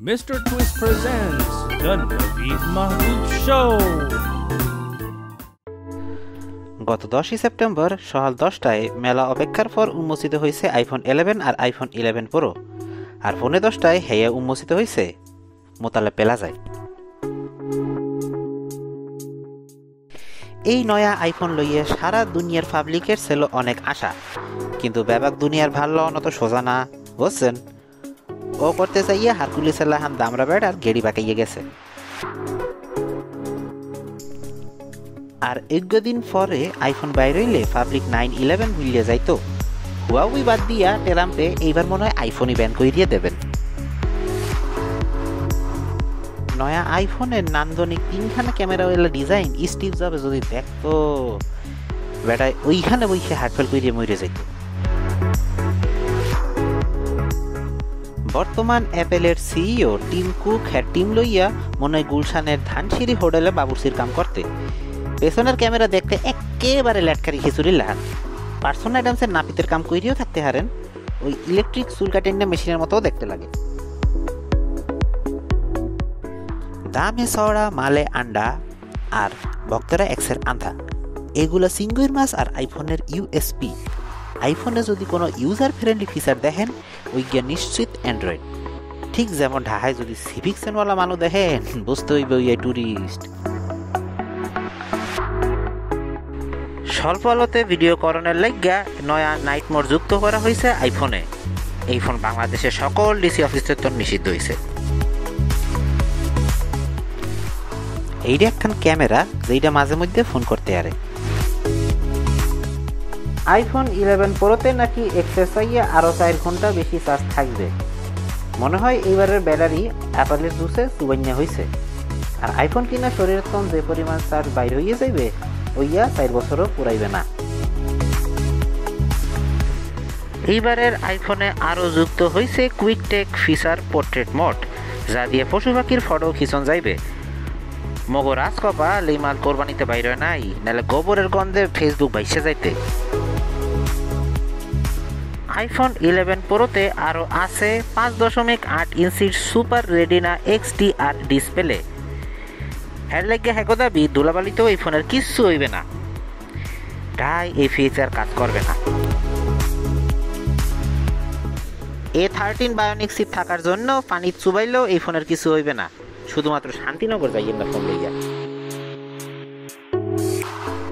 Mr. Twist presents the Naveed Mahmood Show. গত দশই September সকাল দশটায় মেলা অপেক্ষার পর উন্মোচিত হয়েছে আইফোন ইলেভেন আর আইফোন ইলেভেন প্রো আর ফোনে দশটায় হেয়া উন্মোচিত হয়েছে মোতালে পেলা যায় এই নয়া আইফোন লইয়ে সারা দুনিয়ার পাবলিকের ছিল অনেক আশা কিন্তু ব্যাপক দুনিয়ার ভালো অনত সোজা না, বুঝছেন ও করতে চাইয়া হারকুলিসের লাহান দামরা ব্যাট আর গেড়ি বাঁকাইয়ে গেছে। আর দিন পরে আইফোন বাইর হইলে পাবলিক নাইন ইলেভেন ভুলিয়ে যাইতো। হুয়াউই বাদ দিয়া টেরাম্পে এইবার মনে হয় আইফোনই ব্যান করে দিয়ে দেবেন। নয়া আইফোনের নান্দনিক তিনখানা ক্যামেরা ওইলা ডিজাইন স্টিভ যাবে যদি দেখতো, বেটায় ওইখানে বইসে হাটফেল করিয়ে মরে যাইত। বর্তমান অ্যাপেলের সিইও টিম কুক হ্যাঁ টিম লইয়া মনে হয় গুলশানের ধানসিঁড়ি হোটেলে বাবুর্চির কাম করতে। পেছনের ক্যামেরা দেখতে একেবারে ল্যাটকারি খিচুড়ি লাহান। পার্সোনাল আইটেমসের নাপিতের কাম কইরিও থাকতে হারেন। ওই ইলেকট্রিক চুল কাটেন্ডা মেশিনের মতো দেখতে লাগে। দামে চওড়া মালে আন্ডা আর ভক্তরা এক্সের আন্ধা এগুলো সিঙ্গুর মাছ আর আইফোনের ইউএসপি আইফোনে যদি কোনো ইউজার ফ্রেন্ডলি ফিচার দেখেন ওই গিয়া নিশ্চিত অ্যান্ড্রয়েড ঠিক যেমন ঢাকায় যদি সিভিক সেনওয়ালা মানুষ দেখেন, বুঝতে হইবে ওই টুরিস্ট স্বল্প আলোতে ভিডিও করণের লাইগা নয়া নাইট মোড যুক্ত করা হয়েছে আইফোনে এই ফোন বাংলাদেশের সকল ডিসি অফিসের তো নিষিদ্ধ হয়েছে এইটা একখান ক্যামেরা, যেইটা মাঝে মধ্যে ফোন করতে আরে। আইফোন ইলেভেন প্রোতে নাকি এক্সারসাইজে আরও চার ঘণ্টা বেশি চার্জ থাকবে। মনে হয় এইবারের ব্যাটারি অ্যাপেলের জুসে সুবাইনা হয়েছে আর আইফোন কিনা শরীরের তখন যে পরিমাণ চার্জ বাইর হইয়ে যাইবে, ওইয়া চার বছরও পুরাইবে না। এইবারের আইফোনে আরও যুক্ত হয়েছে quick take feature portrait mode যা দিয়ে পশু পাখির ফটো খিচন যাইবে। মগো রাজকপা, লিমাল কোরবানিতে বাইরে নাই নাহলে গোবরের গন্ধে ফেসবুক বাইসে যাইতে। আইফোন ইলেভেন প্রোতে আরও আছে পাঁচ দশমিক আট ইঞ্চির super retina X R display হ্যার লাগে হ্যাঁ দাবি ধুলাবালিতেও এই ফোনের কিচ্ছু হইবে না। তাই এই ফিচার কাজ করবে না। এ থার্টিন বায়োনিক সিট থাকার জন্য পানি চুবাইলেও এই ফোনের কিছু হইবে না। শুধুমাত্র শান্তিনগর যাইয়েন না ফোন লইয়া।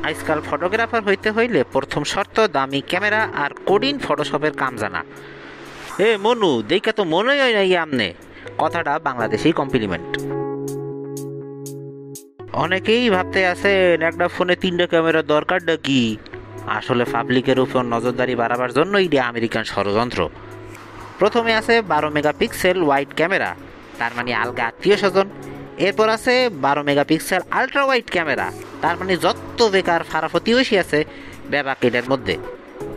আজকাল ফটোগ্রাফার হইতে হইলে প্রথম শর্ত, দামি ক্যামেরা আর কঠিন ফটোশপের কাম জানা। এ, মনু দেখা তো মনে হয় নাই আমনে। কথাটা বাংলাদেশেই কমপ্লিমেন্ট অনেকেই ভাবতে আছেন, একটা ফোনে তিনটা ক্যামেরা দরকারটা কি আসলে পাবলিকের উপর নজরদারি বাড়াবার জন্য এটা আমেরিকান ষড়যন্ত্র। প্রথমে আছে বারো মেগাপিক্সেল ওয়াইড ক্যামেরা, তার মানে আলগা আত্মীয় স্বজন। এরপর আছে বারো মেগাপিক্সেল আলট্রা ওয়াইড ক্যামেরা, তার মানে যত বেকার ফারাফতি আছে ব্যাপাক এটার মধ্যে।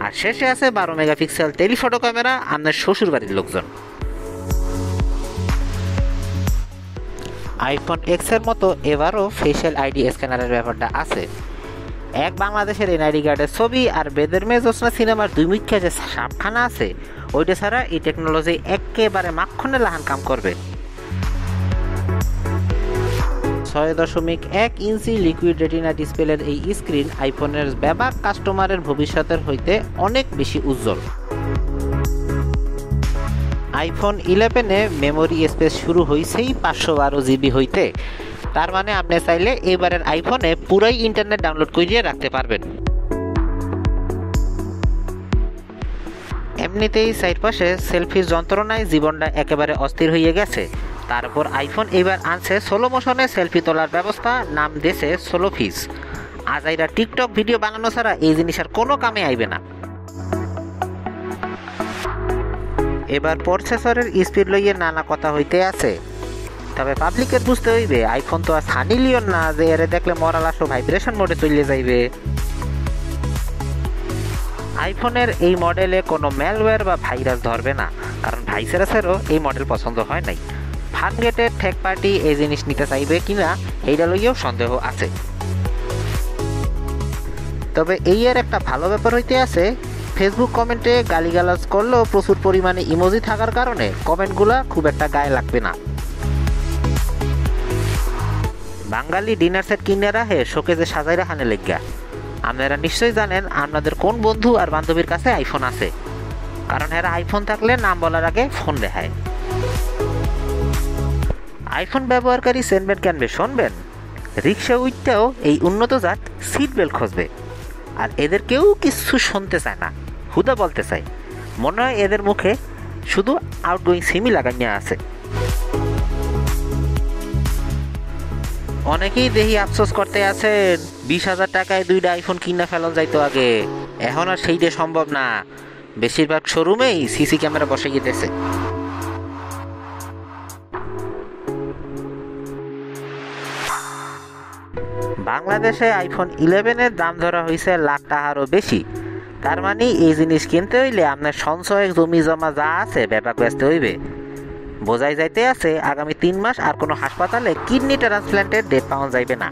আর শেষে আছে বারো মেগাপিক্সেল টেলিফটো ক্যামেরা আপনার শ্বশুর বাড়ির লোকজন আইফোন এক্সের মতো এবারও ফেশিয়াল আইডি স্ক্যানারের ব্যাপারটা আছে। এক বাংলাদেশের এনআইডি কার্ডের ছবি আর বেদের মেয়ে জোসনা সিনেমার দুই মুখ্য যে সাপখানা আছে, ওইটা ছাড়া এই টেকনোলজি একেবারে মাক্ষণে লাহান কাম করবে। ছয় দশমিক এক ইঞ্চি লিকুইড রেটিনা ডিসপ্লের এই স্ক্রিন আইফোনের ব্যাপক কাস্টমারের ভবিষ্যতের হইতে অনেক বেশি উজ্জ্বল। আইফোন ইলেভেনে মেমোরি স্পেস শুরু হয়েছেই পাঁচশো বারো জিবি হইতে। তার মানে আপনি চাইলে এবারের আইফোনে পুরাই ইন্টারনেট ডাউনলোড করিয়ে রাখতে পারবেন। এমনিতেই সাইড পাশে সেলফির যন্ত্রণায় জীবনটা একেবারে অস্থির হয়ে গেছে। তারপর আইফোন এবার আনছে সোলো মোশনে সেলফি তোলার ব্যবস্থা, নাম দেশে সোলো ফিজ আজাইরা টিকটক ভিডিও বানানো ছাড়া এই জিনিস আর কোনো কামে আইবে না। এবার প্রসেসরের স্পিড লইয়ে নানা কথা হইতে আছে। তবে পাবলিকের বুঝতে হইবে আইফোন তো আর সানি লিওন না যে এরে দেখলে মরাল আসো ভাইব্রেশন মোডে চলে যাইবে। আইফোনের এই মডেলে কোনো ম্যালওয়্যার বা ভাইরাস ধরবে না, কারণ ভাইসেরাসেরও এই মডেল পছন্দ হয় নাই। ফানগেটের ঠেক পার্টি এই জিনিস নিতে চাইবে কিনা এইটা লইয়েও সন্দেহ আছে। তবে এই এর একটা ভালো ব্যাপার হইতে আছে ফেসবুক কমেন্টে গালিগালাজ করলেও প্রচুর পরিমাণে ইমোজি থাকার কারণে কমেন্টগুলা খুব একটা গায়ে লাগবে না। বাঙালি ডিনার সেট কিনে রাখে শোকেজে সাজাই রাখানে লেগা আপনারা নিশ্চয়ই জানেন, আপনাদের কোন বন্ধু আর বান্ধবীর কাছে আইফোন আছে। কারণ এরা আইফোন থাকলে নাম বলার আগে ফোন দেখায়। আইফোন ব্যবহারকারী সেনবেন কেনবে শুনবেন? রিক্সা উঠতেও এই উন্নত জাত সিট বেল্ট খুঁজবে। আর এদের কেউ কিছু শুনতে চায় না, হুদা বলতে চায়। মনে হয় এদের মুখে শুধু আউটগোয়িং সিমই লাগাইয়া আছে। অনেকেই দেখি আফসোস করতে আছেন, বিশ হাজার টাকায় দুইটা আইফোন কিনা ফেলন যাইতো আগে। এখন আর সেইটা সম্ভব না। বেশিরভাগ শোরুমেই সিসি ক্যামেরা বসে গিয়েছে। বাংলাদেশে আইফোন ইলেভেনের দাম ধরা হয়েছে লাখ টাকারও বেশি। তার মানে এই জিনিস কিনতে হইলে আপনার সঞ্চয় জমি জমা যা আছে ব্যাপার ব্যস্ত হইবে। বোঝাই যাইতে আছে, আগামী তিন মাস আর কোনো হাসপাতালে কিডনি ট্রান্সপ্ল্যান্টের ডেট পাওয়া যাইবে না।